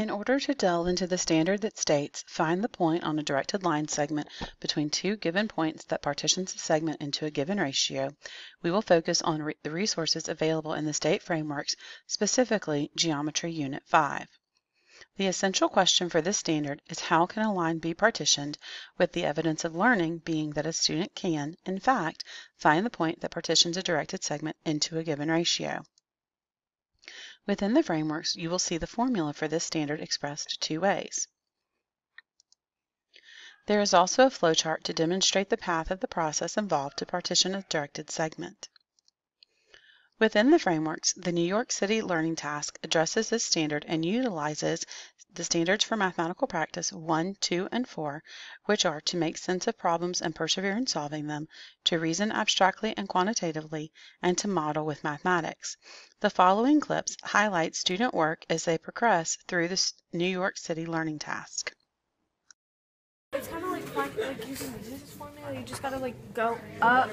In order to delve into the standard that states, find the point on a directed line segment between two given points that partitions the segment into a given ratio, we will focus on re the resources available in the state frameworks, specifically Geometry Unit 5. The essential question for this standard is how can a line be partitioned, with the evidence of learning being that a student can, in fact, find the point that partitions a directed segment into a given ratio. Within the frameworks, you will see the formula for this standard expressed two ways. There is also a flowchart to demonstrate the path of the process involved to partition a directed segment. Within the frameworks, the New York City Learning Task addresses this standard and utilizes the standards for mathematical practice 1, 2, and 4, which are to make sense of problems and persevere in solving them, to reason abstractly and quantitatively, and to model with mathematics. The following clips highlight student work as they progress through the New York City Learning Task. It's kind of like, like using the distance formula. You just gotta like go up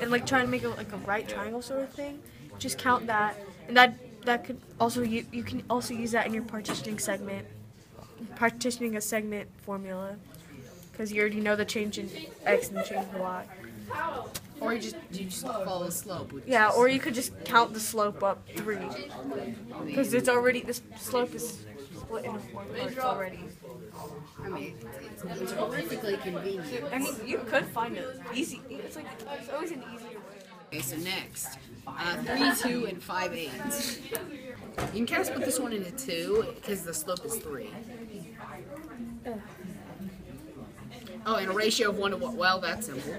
and like try to make it like a right triangle sort of thing just count that, and that that could also you you can also use that in your partitioning segment, partitioning a segment formula, because you already know the change in x and the change in y. Or you just you just follow the slope. Yeah, or you could just count the slope up three, because it's already this slope is split into four parts already. I mean, it's, it's horrifically convenient. I mean, you could find it easy. It's like it's always an easier way. Okay, so next, uh, 3, 2, and 5 eighths. You can kind of split this one into two because the slope is 3. Oh, and a ratio of 1 to 1. Well, that's simple.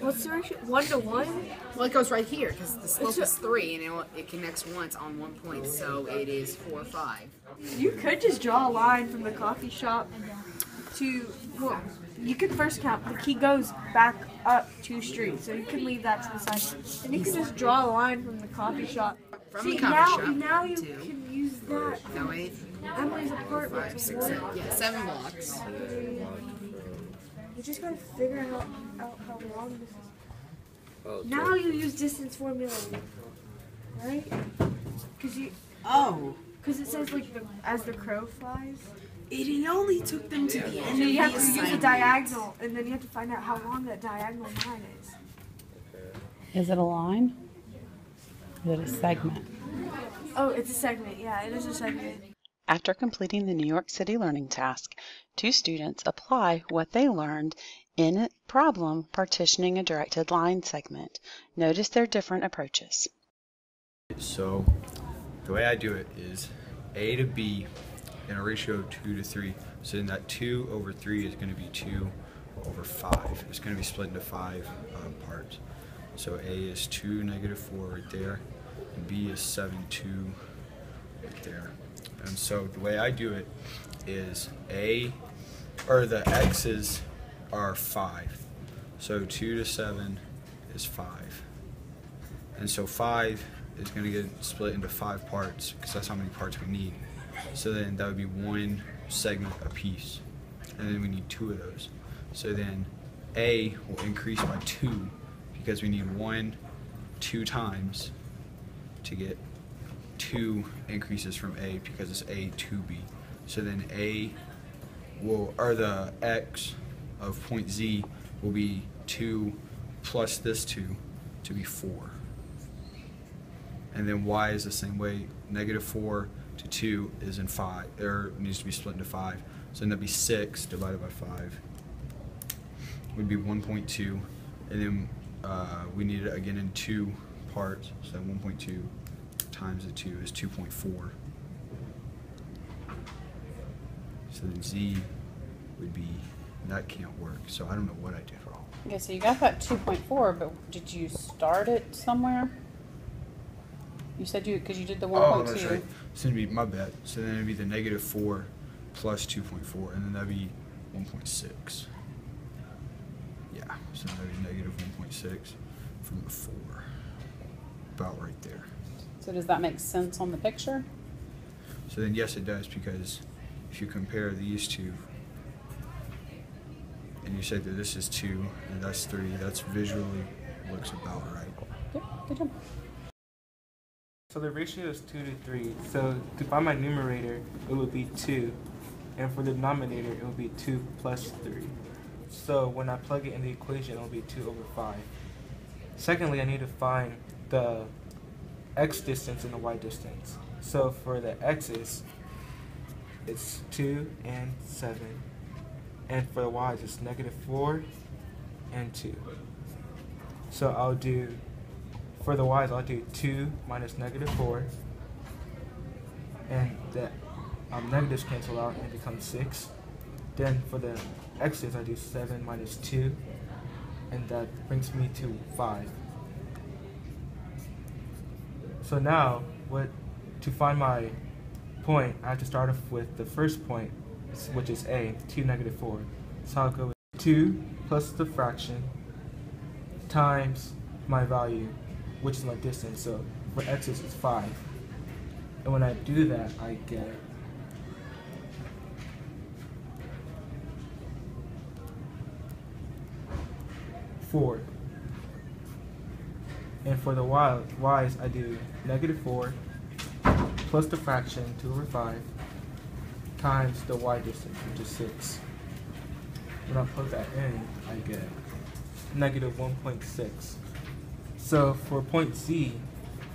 What's the ratio? 1 to 1? Well, it goes right here because the slope is 3 and it, it connects once on one point, so it is 4, 5. You could just draw a line from the coffee shop to, well, you can first count. The key goes back up two streets, so you can leave that to the side. And you can just draw a line from the coffee shop. From See, the coffee now, shop. now you two, can use that. No, wait. Emily's apartment. Five, six, seven. Yeah, seven blocks. You just gotta figure out, out how long this is. Oh, now you use distance formula, right? Cause you, Oh. cause it says like the, as the crow flies. It only took them to the end So you have to use a diagonal, and then you have to find out how long that diagonal line is. Is it a line? Is it a segment? Oh, it's a segment. Yeah, it is a segment. After completing the New York City Learning Task, two students apply what they learned in a problem partitioning a directed line segment. Notice their different approaches. So the way I do it is A to B in a ratio of 2 to 3. So then that 2 over 3 is going to be 2 over 5. It's going to be split into 5 um, parts. So A is 2 negative 4 right there, and B is 7 2 right there. And so the way I do it is A, or the X's are 5. So 2 to 7 is 5. And so 5 is going to get split into 5 parts because that's how many parts we need. So then that would be one segment a piece. And then we need two of those. So then A will increase by 2 because we need one two times to get two increases from A because it's A to B. So then A will, or the X of point Z will be 2 plus this 2 to be 4. And then Y is the same way. Negative 4 to 2 is in 5, or needs to be split into 5. So then that'd be 6 divided by 5 would be 1.2. And then uh, we need it again in two parts. So 1.2 times the 2 is 2.4. So then Z would be, that can't work. So I don't know what I did wrong. Okay, so you got that two point four, but did you start it somewhere? You said you, cause you did the oh, one Oh, that's right. So it'd be my bad. So then it'd be the negative four plus two point four, and then that'd be one point six. Yeah. So that'd be negative one point six from the four. About right there. So does that make sense on the picture? So then yes, it does because if you compare these two, and you say that this is two and that's three, that's visually looks about right. So the ratio is 2 to 3. So to find my numerator, it would be 2. And for the denominator, it would be 2 plus 3. So when I plug it in the equation, it will be 2 over 5. Secondly, I need to find the x distance and the y distance. So for the x's, it's 2 and 7. And for the y's, it's negative 4 and 2. So I'll do, for the y's, I'll do 2 minus negative 4. And the um, negatives cancel out and it becomes 6. Then for the x's, I do 7 minus 2. And that brings me to 5. So now, what to find my point, I have to start off with the first point, which is a, 2, negative 4. So I'll go with 2 plus the fraction times my value, which is my distance. So for x's, it's 5. And when I do that, I get four. And for the y, y's, I do negative 4 plus the fraction 2 over 5 times the y distance, which is 6. When I plug that in, I get negative 1.6. So for point Z,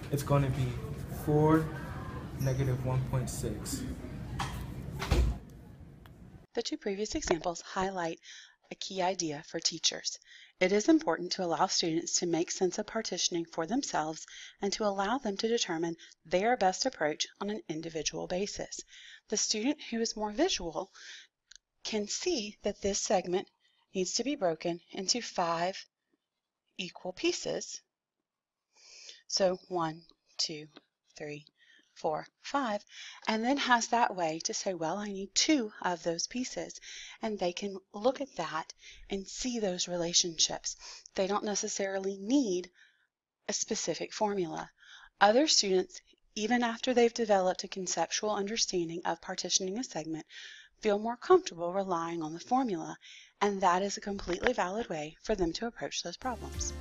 it's going to be 4, negative 1.6. The two previous examples highlight a key idea for teachers. It is important to allow students to make sense of partitioning for themselves and to allow them to determine their best approach on an individual basis. The student who is more visual can see that this segment needs to be broken into five equal pieces. So one, two, three, four, five, and then has that way to say, well, I need two of those pieces. And they can look at that and see those relationships. They don't necessarily need a specific formula. Other students, even after they've developed a conceptual understanding of partitioning a segment, feel more comfortable relying on the formula, and that is a completely valid way for them to approach those problems.